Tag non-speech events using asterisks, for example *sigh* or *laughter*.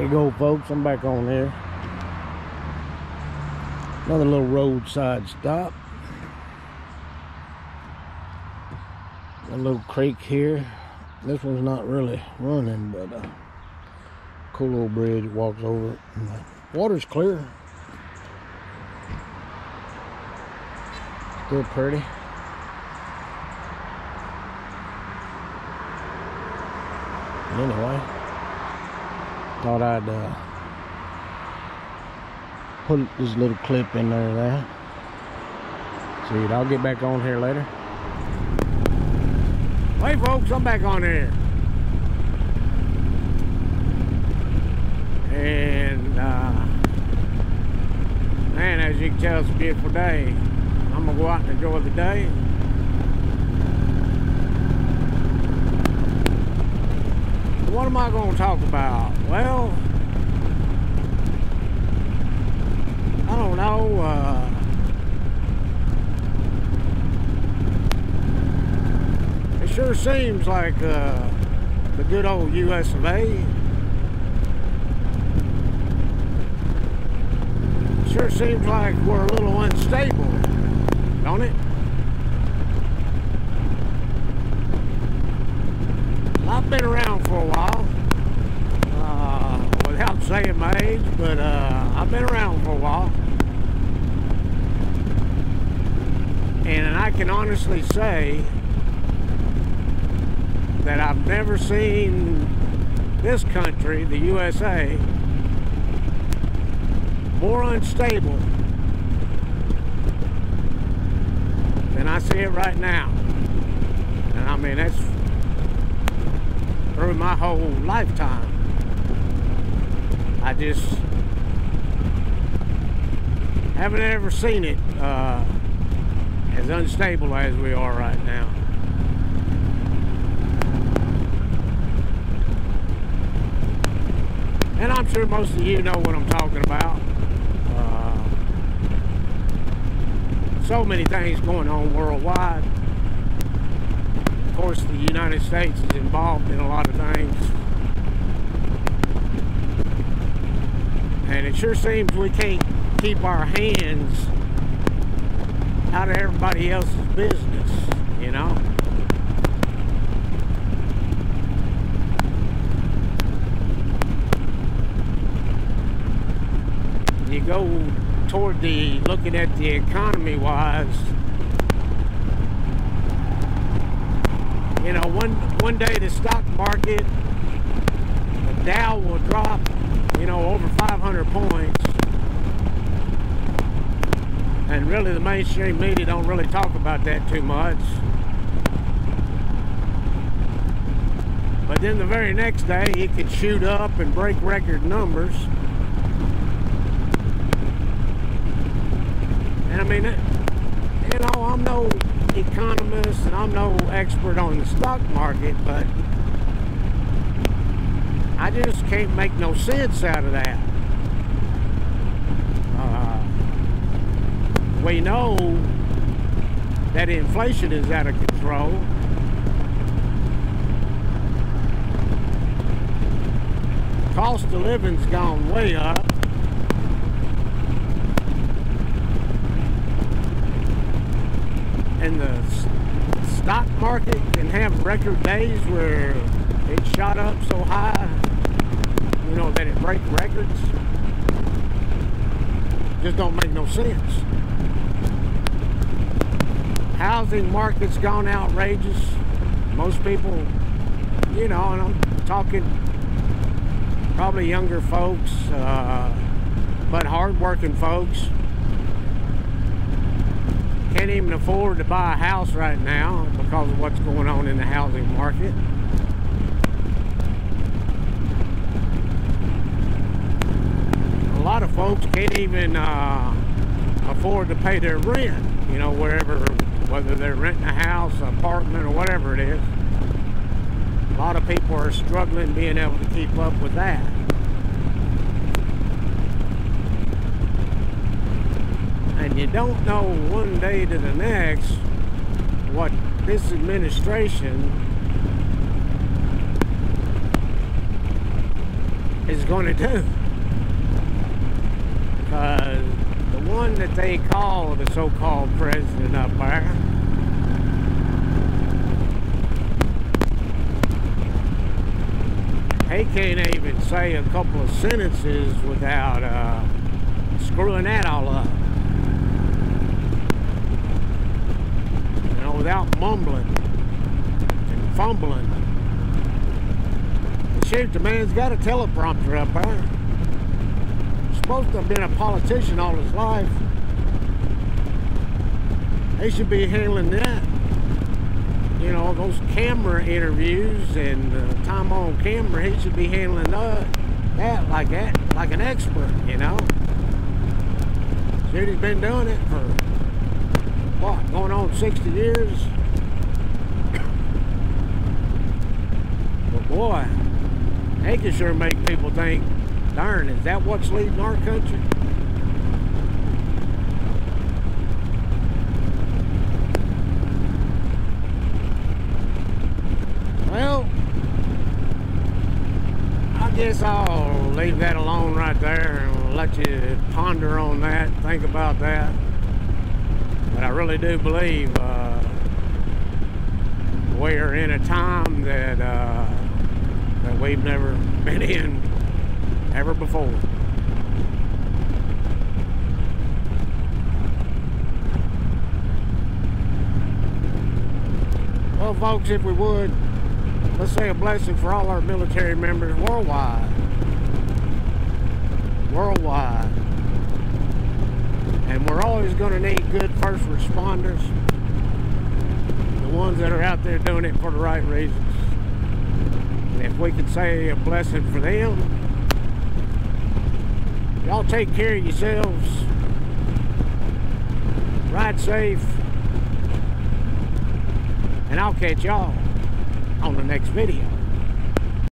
you go, folks. I'm back on there. Another little roadside stop. A little creek here. This one's not really running, but uh, cool little bridge walks over. Water's clear. Still pretty. Anyway, thought I'd uh, put this little clip in there there. See, I'll get back on here later. Hey folks, I'm back on here. And uh, man, as you can tell, it's a beautiful day. I'm gonna go out and enjoy the day. What am I gonna talk about? Well, I don't know. Uh, it sure seems like uh, the good old US of A. Sure seems like we're a little unstable, don't it? I've been around for a while, uh, without saying my age, but uh, I've been around for a while. And I can honestly say that I've never seen this country, the USA, more unstable than I see it right now. And I mean, that's through my whole lifetime. I just haven't ever seen it uh, as unstable as we are right now. And I'm sure most of you know what I'm talking about. Uh, so many things going on worldwide. Course, the United States is involved in a lot of things. And it sure seems we can't keep our hands out of everybody else's business, you know? You go toward the, looking at the economy wise, you know, one one day the stock market, the Dow will drop, you know, over 500 points, and really the mainstream media don't really talk about that too much. But then the very next day, it could shoot up and break record numbers. And I mean, it you know, I'm no economist and I'm no expert on the stock market, but I just can't make no sense out of that. Uh, we know that inflation is out of control. Cost of living's gone way up. And the stock market can have record days where it shot up so high, you know, that it breaks records. Just don't make no sense. Housing market's gone outrageous. Most people, you know, and I'm talking probably younger folks, uh, but hardworking folks even afford to buy a house right now because of what's going on in the housing market. A lot of folks can't even uh, afford to pay their rent, you know, wherever, whether they're renting a house, apartment, or whatever it is. A lot of people are struggling being able to keep up with that. And you don't know one day to the next what this administration is going to do. Because the one that they call the so-called president up there, he can't even say a couple of sentences without uh, screwing that all up. You know, without mumbling and fumbling. Shoot, the man's got a teleprompter up there. Supposed to have been a politician all his life. He should be handling that. You know, those camera interviews and uh, time on camera, he should be handling that, that like that, like an expert, you know. Shoot, he's been doing it for, what, going on 60 years? But boy, they can sure make people think, darn, is that what's leading our country? Well, I guess I'll leave that alone right there and let you ponder on that, think about that. But I really do believe uh, we're in a time that uh, that we've never *laughs* been in ever before. Well, folks, if we would, let's say a blessing for all our military members worldwide. Worldwide. And we're always going to need good first responders. The ones that are out there doing it for the right reasons. And if we could say a blessing for them, y'all take care of yourselves. Ride safe. And I'll catch y'all on the next video.